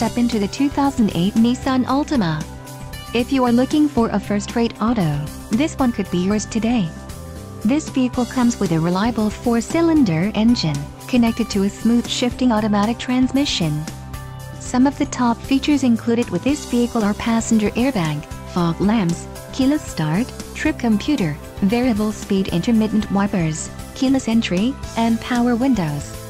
step into the 2008 Nissan Altima. If you are looking for a first-rate auto, this one could be yours today. This vehicle comes with a reliable four-cylinder engine, connected to a smooth shifting automatic transmission. Some of the top features included with this vehicle are passenger airbag, fog lamps, keyless start, trip computer, variable speed intermittent wipers, keyless entry, and power windows.